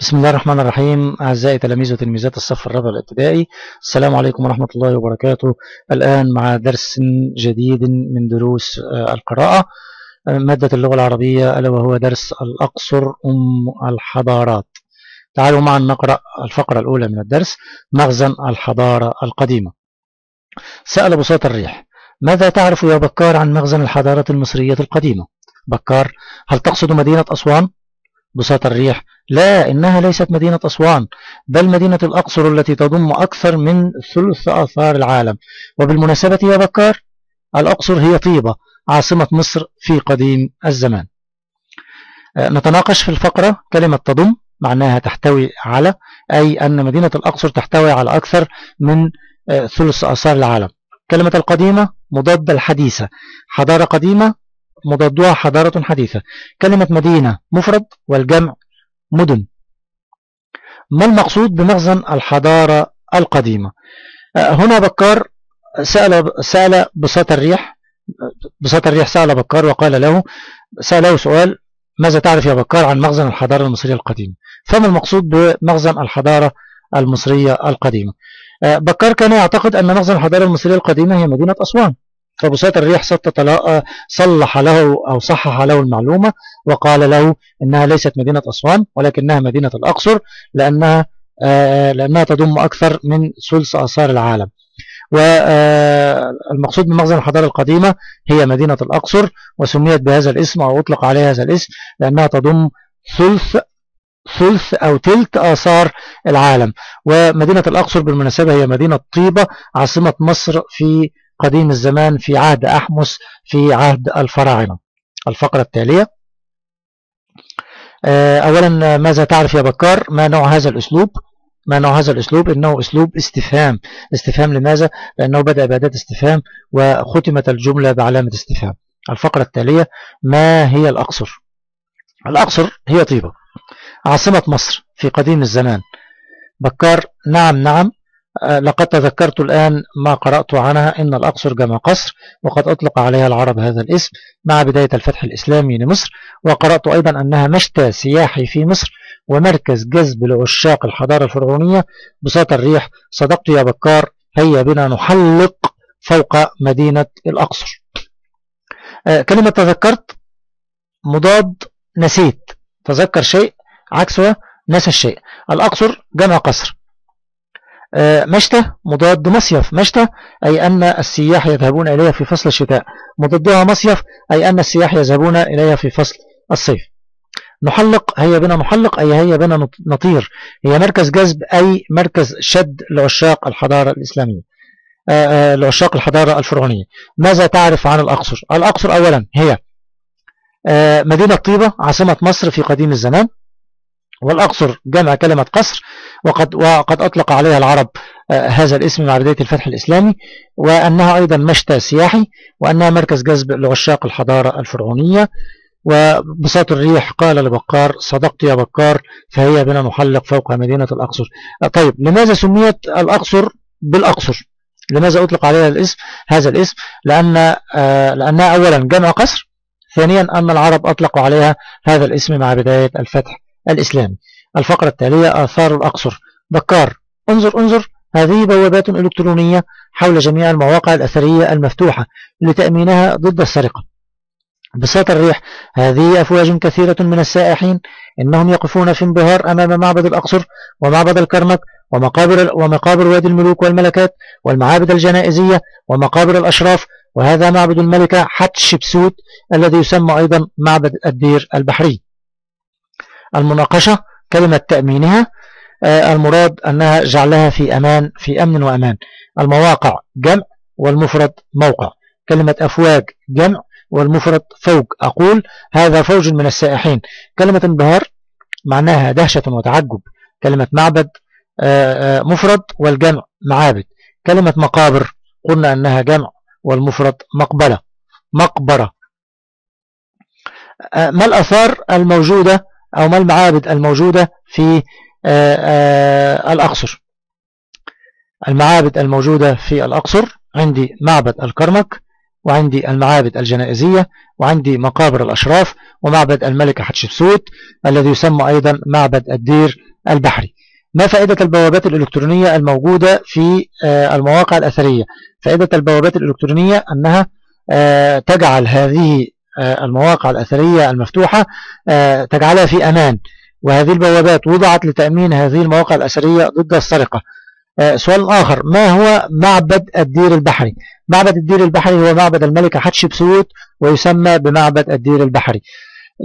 بسم الله الرحمن الرحيم. أعزائي تلاميذ وتلميذات الصف الرابع الابتدائي السلام عليكم ورحمة الله وبركاته. الآن مع درس جديد من دروس القراءة مادة اللغة العربية ألا وهو درس الأقصر أم الحضارات. تعالوا معا نقرأ الفقرة الأولى من الدرس مخزن الحضارة القديمة. سأل بساط الريح ماذا تعرف يا بكار عن مخزن الحضارة المصرية القديمة؟ بكار هل تقصد مدينة أسوان؟ بساط الريح لا إنها ليست مدينة أسوان بل مدينة الأقصر التي تضم أكثر من ثلث آثار العالم. وبالمناسبة يا بكار الأقصر هي طيبة عاصمة مصر في قديم الزمان. آه، نتناقش في الفقرة كلمة تضم معناها تحتوي على أي أن مدينة الأقصر تحتوي على أكثر من آه، ثلث آثار العالم. كلمة القديمة مضاد الحديثة حضارة قديمة مضادها حضارة حديثة. كلمة مدينة مفرد والجمع مدن. ما المقصود بمخزن الحضارة القديمة؟ آه، هنا بكار سأل, سأل بساط الريح بساط الريح سأل بكار وقال له سأله سؤال ماذا تعرف يا بكار عن مخزن الحضارة المصرية القديمة؟ فما المقصود بمخزن الحضارة المصرية القديمة؟ آه، بكار كان يعتقد أن مخزن الحضارة المصرية القديمة هي مدينة أسوان. فبساط الريح صلح له أو صحح له المعلومة وقال له إنها ليست مدينة أسوان ولكنها مدينة الأقصر لأنها آه، لأنها تضم أكثر من ثلث آثار العالم. والمقصود من مخزن الحضارة القديمة هي مدينة الأقصر وسميت بهذا الاسم أو أطلق عليها هذا الاسم لأنها تضم ثلث ثلث أو تلت آثار العالم. ومدينة الأقصر بالمناسبة هي مدينة طيبة عاصمة مصر في قديم الزمان في عهد أحمس في عهد الفراعنة. الفقرة التالية. آه، أولا ماذا تعرف يا بكار؟ ما نوع هذا الأسلوب؟ ما نوع هذا الأسلوب؟ إنه أسلوب استفهام. استفهام لماذا؟ لأنه بدأ بأداة استفهام وختمت الجملة بعلامة استفهام. الفقرة التالية ما هي الأقصر؟ الأقصر هي طيبة. عاصمة مصر في قديم الزمان. بكار نعم نعم. لقد تذكرت الآن ما قرأت عنها إن الأقصر جمع قصر وقد أطلق عليها العرب هذا الاسم مع بداية الفتح الإسلامي لمصر وقرأت أيضا أنها مشتى سياحي في مصر ومركز جذب لعشاق الحضارة الفرعونية. بساط الريح صدقت يا بكار هيا بنا نحلق فوق مدينة الأقصر. آه، كلمة تذكرت مضاد نسيت. تذكر شيء عكسه نسى الشيء. الأقصر جمع قصر. آه، مشتى مضاد مصيف مشتى أي أن السياح يذهبون إليها في فصل الشتاء. مضادها مصيف أي أن السياح يذهبون إليها في فصل الصيف. نحلق هيا بنا نحلق أي هيا بنا نطير. هي مركز جذب أي مركز شد لعشاق الحضارة الإسلامية. آه، آه، لعشاق الحضارة الفرعونية. ماذا تعرف عن الأقصر؟ الأقصر أولا هي مدينة طيبة عاصمة مصر في قديم الزمان. والأقصر جمع كلمة قصر وقد, وقد أطلق عليها العرب آه، هذا الاسم مع بداية الفتح الإسلامي وأنها أيضا مشتى سياحي وأنها مركز جذب لعشاق الحضارة الفرعونية. وبساط الريح قال لبكار صدقت يا بكار فهي بنا نحلق فوق مدينة الأقصر. آه، طيب لماذا سميت الأقصر بالأقصر؟ لماذا أطلق عليها الاسم هذا الاسم؟ لأن آه، لأنها أولا جمع قصر ثانيا أن العرب أطلقوا عليها هذا الاسم مع بداية الفتح الإسلامي الفقرة التالية آثار الأقصر. بكار انظر انظر هذه بوابات إلكترونية حول جميع المواقع الأثرية المفتوحة لتأمينها ضد السرقة. بساط الريح هذه أفواج كثيرة من السائحين. إنهم يقفون في انبهار أمام معبد الأقصر ومعبد الكرنك ومقابر, ومقابر وادي الملوك والملكات والمعابد الجنائزية ومقابر الأشراف. وهذا معبد الملكة حتشبسوت الذي يسمى أيضا معبد الدير البحري. المناقشة كلمة تأمينها. آه، المراد أنها جعلها في أمان في أمن وأمان. المواقع جمع والمفرد موقع. كلمة أفواج جمع والمفرد فوج. أقول هذا فوج من السائحين. كلمة انبهار معناها دهشة وتعجب. كلمة معبد آه، آه، مفرد والجمع معابد. كلمة مقابر قلنا أنها جمع والمفرد مقبلة مقبرة. ما الأثار الموجودة؟ أو ما المعابد الموجودة في آه، آه، الأقصر. المعابد الموجودة في الأقصر عندي معبد الكرنك وعندي المعابد الجنائزية وعندي مقابر الأشراف ومعبد الملكة حتشبسوت الذي يسمى أيضا معبد الدير البحري. ما فائدة البوابات الإلكترونية الموجودة في آه، المواقع الأثرية؟ فائدة البوابات الإلكترونية أنها تجعل هذه المواقع الأثرية المفتوحة تجعلها في أمان. وهذه البوابات وضعت لتأمين هذه المواقع الأثرية ضد السرقة. سؤال آخر ما هو معبد الدير البحري؟ معبد الدير البحري هو معبد الملكة حتشبسوت ويسمى بمعبد الدير البحري.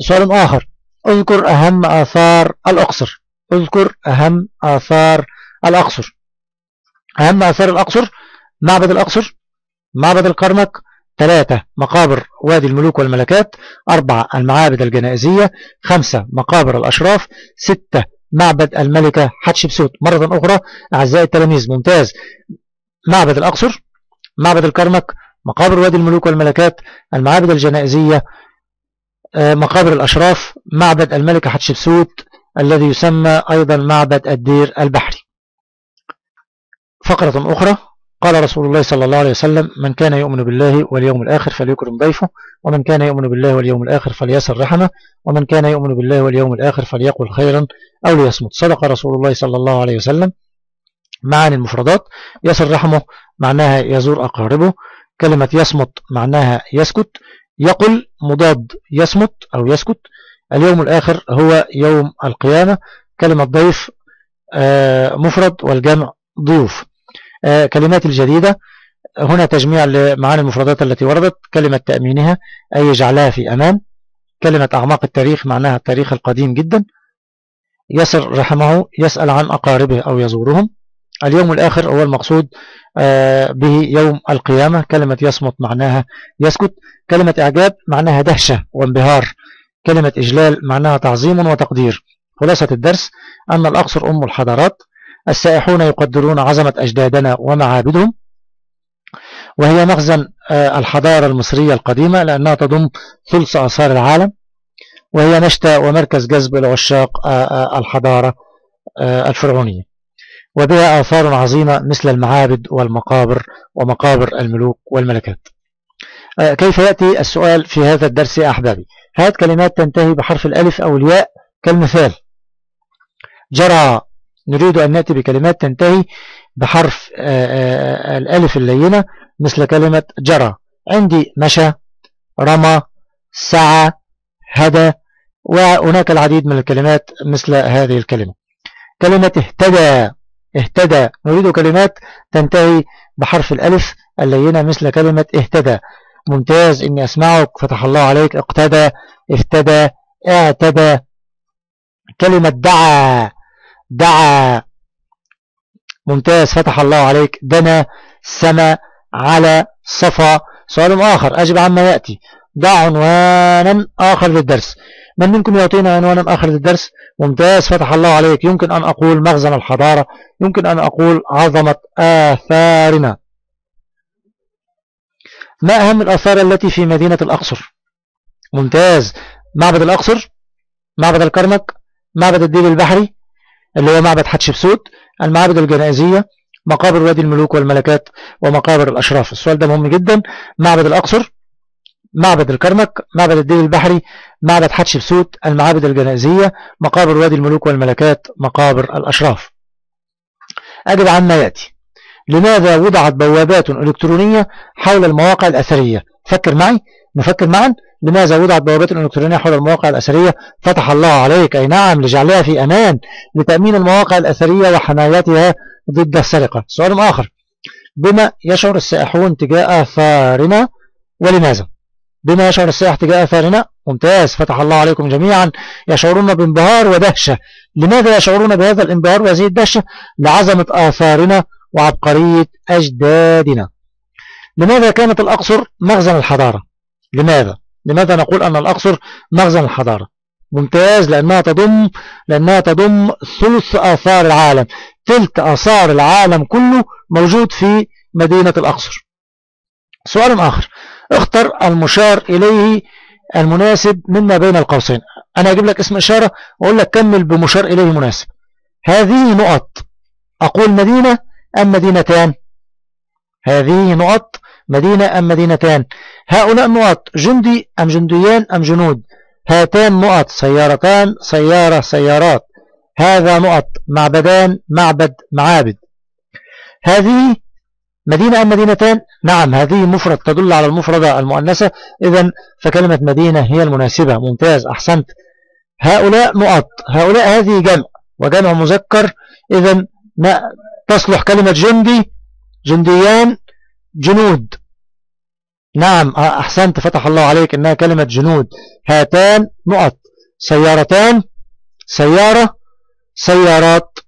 سؤال آخر اذكر أهم آثار الأقصر. اذكر أهم آثار الأقصر. أهم آثار الأقصر معبد الأقصر معبد الكرنك ثلاثة مقابر وادي الملوك والملكات أربعة المعابد الجنائزية خمسة مقابر الأشراف ستة معبد الملكة حتشبسوت. مرة أخرى أعزائي التلاميذ ممتاز. معبد الأقصر معبد الكرنك مقابر وادي الملوك والملكات المعابد الجنائزية آه، مقابر الأشراف معبد الملكة حتشبسوت الذي يسمى أيضا معبد الدير البحري. فقرة أخرى قال رسول الله صلى الله عليه وسلم من كان يؤمن بالله واليوم الآخر فليكرم ضيفه ومن كان يؤمن بالله واليوم الآخر فليسر رحمه ومن كان يؤمن بالله واليوم الآخر فليقل خيرا أو ليصمت. صدق رسول الله صلى الله عليه وسلم. معاني المفردات يسر رحمه معناها يزور أقاربه كلمة يصمت معناها يسكت يقل مضاد يصمت أو يسكت اليوم الآخر هو يوم القيامة كلمة ضيف آه، مفرد والجمع ضيوف. كلمات الجديدة. هنا تجميع لمعاني المفردات التي وردت. كلمة تأمينها أي جعلها في أمان. كلمة أعماق التاريخ معناها التاريخ القديم جدا. يسر رحمه يسأل عن أقاربه أو يزورهم. اليوم الآخر هو المقصود آه، به يوم القيامة. كلمة يصمت معناها يسكت. كلمة إعجاب معناها دهشة وانبهار. كلمة إجلال معناها تعظيم وتقدير. خلاصة الدرس. أن الأقصر أم الحضارات. السائحون يقدرون عظمة أجدادنا ومعابدهم. وهي مخزن آه، الحضارة المصرية القديمة لأنها تضم ثلث آثار العالم. وهي نشتة ومركز جذب العشاق آه، آه، الحضارة الفرعونية. وبها آثار عظيمة مثل المعابد والمقابر ومقابر الملوك والملكات. كيف يأتي السؤال في هذا الدرس يا أحبابي؟ هات كلمات تنتهي بحرف الألف أو الياء كالمثال. جرى نريد أن نأتي بكلمات تنتهي بحرف آه، آه، الألف اللينة مثل كلمة جرى. عندي مشى رمى سعى هدى وهناك العديد من الكلمات مثل هذه الكلمة. كلمة اهتدى اهتدى. نريد كلمات تنتهي بحرف الألف اللينة مثل كلمة اهتدى. ممتاز إني أسمعك. فتح الله عليك. اقتدى افتدى اعتدى. كلمة دعا. دعا. ممتاز فتح الله عليك. دنا سما على صفا. سؤال آخر أجب عما يأتي. ضع عنوانا آخر للدرس. من منكم يعطينا عنوانا آخر للدرس؟ ممتاز فتح الله عليك. يمكن أن أقول مخزن الحضارة يمكن أن أقول عظمة آثارنا. ما أهم الآثار التي في مدينة الأقصر؟ ممتاز. معبد الأقصر معبد الكرنك معبد الديل البحري اللي هو معبد حتشبسوت المعابد الجنائزية مقابر وادي الملوك والملكات ومقابر الأشراف. السؤال ده مهم جدا. معبد الأقصر معبد الكرنك معبد الديل البحري معبد حتشبسوت المعابد الجنائزية مقابر وادي الملوك والملكات مقابر الأشراف. أجب عما يأتي. لماذا وضعت بوابات إلكترونية حول المواقع الأثرية؟ فكر معي. نفكر معا لماذا وضعت بوابات إلكترونية حول المواقع الأثرية فتح الله عليك؟ أي نعم لجعلها في أمان لتأمين المواقع الأثرية وحمايتها ضد السرقة. سؤال آخر. بما يشعر السائحون تجاه آثارنا ولماذا؟ بما يشعر السائح تجاه آثارنا؟ ممتاز فتح الله عليكم جميعا. يشعرون بانبهار ودهشة. لماذا يشعرون بهذا الانبهار وهذه الدهشة؟ لعظمة آثارنا وعبقرية أجدادنا. لماذا كانت الأقصر مخزن الحضارة؟ لماذا؟ لماذا نقول أن الأقصر مخزن الحضارة؟ ممتاز لأنها تضم لأنها تضم ثلث آثار العالم. تلك آثار العالم كله موجود في مدينة الأقصر. سؤال آخر. اختر المشار إليه المناسب مما بين القوسين. أنا أجيب لك اسم إشارة وأقول لك كمل بمشار إليه مناسب هذه نقط. أقول مدينة أم مدينتان؟ هذه نقط مدينة أم مدينتان؟ هؤلاء النقط جندي أم جنديان أم جنود؟ هاتان نقط سيارتان سيارة سيارات. هذا نقط معبدان معبد معابد. هذه مدينة أم مدينتان؟ نعم هذه مفرد تدل على المفردة المؤنثة. إذا فكلمة مدينة هي المناسبة. ممتاز أحسنت. هؤلاء نقط هؤلاء هذه جمع وجمع مذكر. إذا تصلح كلمة جندي جنديان جنود. نعم أحسنت فتح الله عليك إنها كلمة جنود. هاتان نقط. سيارتان سيارة سيارات.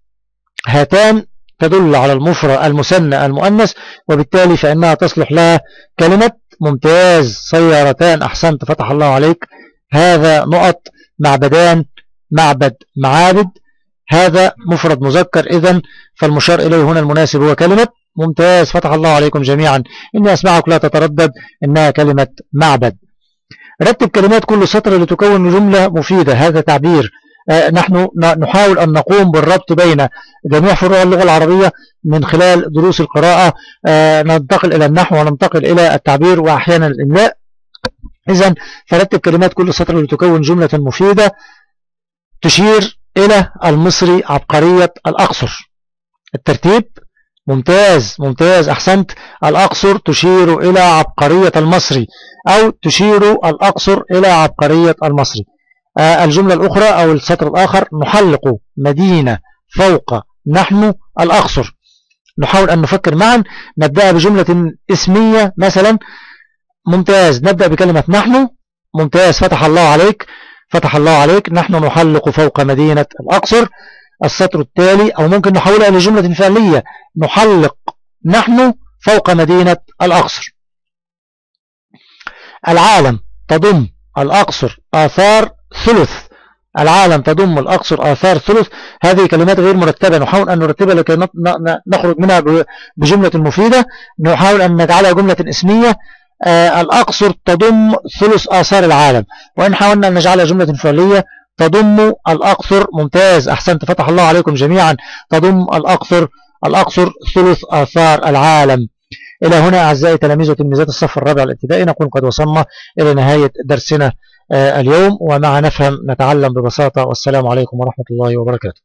هاتان تدل على المفرد المثنى المؤنث وبالتالي فإنها تصلح لها كلمة. ممتاز. سيارتان أحسنت فتح الله عليك. هذا نقط. معبدان معبد معابد. هذا مفرد مذكر. إذا فالمشار إليه هنا المناسب هو كلمة ممتاز فتح الله عليكم جميعا. إني أسمعك لا تتردد إنها كلمة معبد. رتب كلمات كل سطر لتكون جملة مفيدة. هذا تعبير. آه، نحن نحاول أن نقوم بالربط بين جميع فروع اللغة العربية من خلال دروس القراءة. آه، ننتقل إلى النحو وننتقل إلى التعبير وأحيانا الإملاء إذا فرتب كلمات كل سطر لتكون جملة مفيدة. تشير إلى المصري عبقرية الأقصر. الترتيب ممتاز ممتاز. أحسنت. الأقصر تشير إلى عبقرية المصري أو تشير الأقصر إلى عبقرية المصري. آه، الجملة الأخرى أو السطر الآخر نحلق مدينة فوق نحن الأقصر. نحاول أن نفكر معا. نبدأ بجملة اسمية مثلا. ممتاز. نبدأ بكلمة نحن. ممتاز. فتح الله عليك. فتح الله عليك. نحن نحلق فوق مدينة الأقصر. السطر التالي أو ممكن نحولها لجملة فعلية نحلق نحن فوق مدينة الأقصر. العالم تضم الأقصر آثار ثلث. العالم تضم الأقصر آثار ثلث. هذه كلمات غير مرتبة. نحاول أن نرتبها لكي نخرج منها بجملة مفيدة. نحاول أن نجعلها جملة اسمية. آه الأقصر تضم ثلث آثار العالم. وإن حاولنا أن نجعلها جملة فعلية تضم الأقصر. ممتاز أحسنت. فتح الله عليكم جميعا. تضم الأقصر الأقصر ثلث آثار العالم. إلى هنا أعزائي تلاميذ وتلميذات الصف الرابع الابتدائي نكون قد وصلنا إلى نهاية درسنا آه، اليوم. ومع نفهم نتعلم ببساطة. والسلام عليكم ورحمة الله وبركاته.